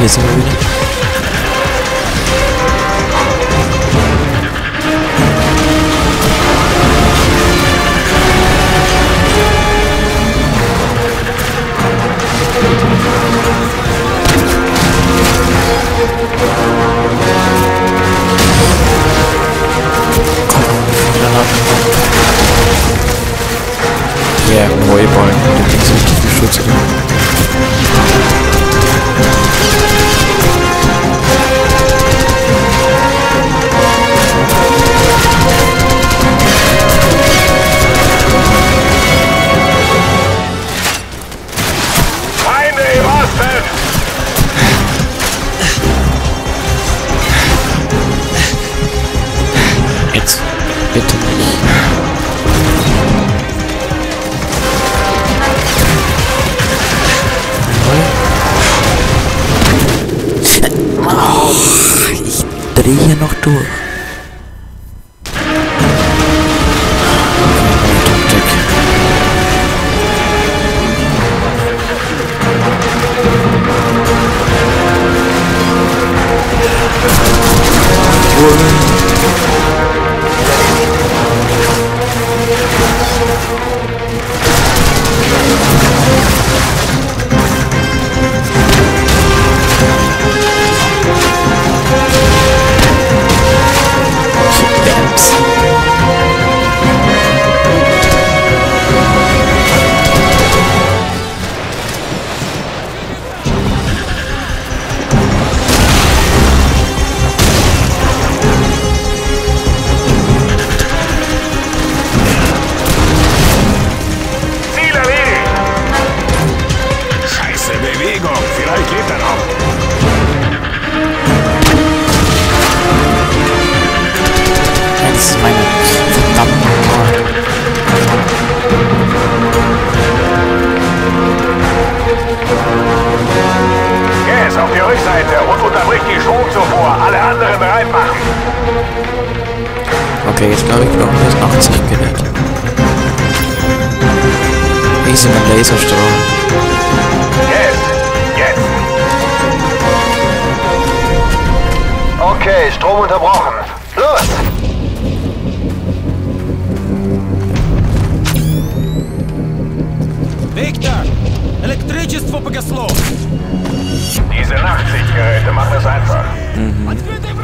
Hier sind wir wieder. Ja, Heuballen, da kriegst du richtig viel Schutz drin. Feinde bitte nicht. Ich drehe hier noch durch. Oh. auf die Rückseite und unterbricht die Stromzufuhr. Alle anderen bereit machen. Okay, jetzt glaube ich, brauchen wir das 80 Gerät. Easy mit Laserstrahl. Gas, jetzt! Okay, Strom unterbrochen. Los! Виктор! Электричество погасло! Diese Nachtsichtgeräte machen es einfach. Mhm.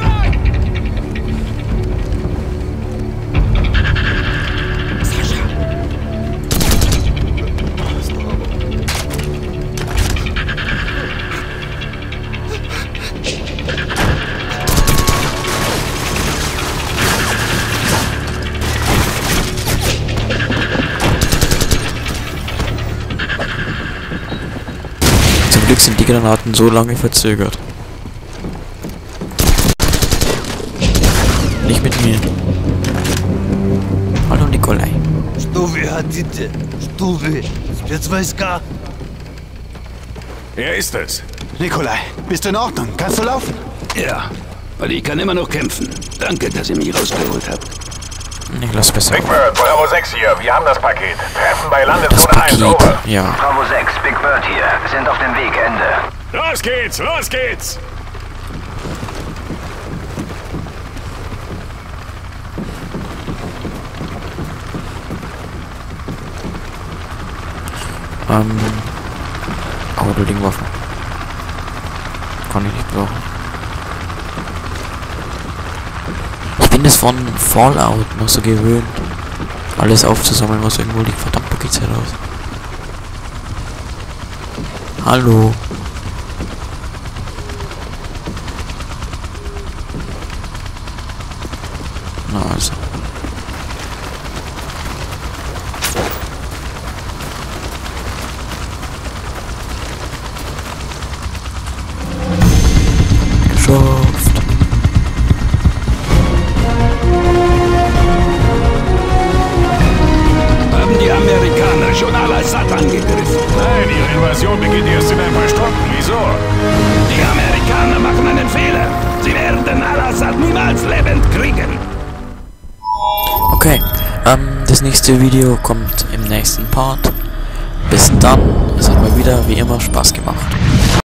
Granaten so lange verzögert. Nicht mit mir. Hallo Nikolai. Что вы хотите? Что вы? Спецвойска? Er ist es. Nikolai, bist du in Ordnung? Kannst du laufen? Ja, weil ich kann immer noch kämpfen. Danke, dass ihr mich rausgeholt habt. Ich lass besser. Big Bird, Bravo 6 hier. Wir haben das Paket. Treffen bei Landeszone 1, Paket. over. Ja. Bravo 6, Big Bird hier. Wir sind auf dem Weg, Ende. Los geht's, los geht's! Ähm. Autodingwaffe. Kann ich nicht brauchen. Ich bin es von Fallout noch so gewöhnt. Alles aufzusammeln, was irgendwo liegt. Verdammt, wo geht's heraus? Hallo. Na also. Geschafft. Angegriffen? Nein, Ihre Invasion beginnt erst in ein paar Stunden. Wieso? Die Amerikaner machen einen Fehler. Sie werden Al-Assad niemals lebend kriegen. Okay, ähm, das nächste Video kommt im nächsten Part. Bis dann, es hat mir wieder wie immer Spaß gemacht.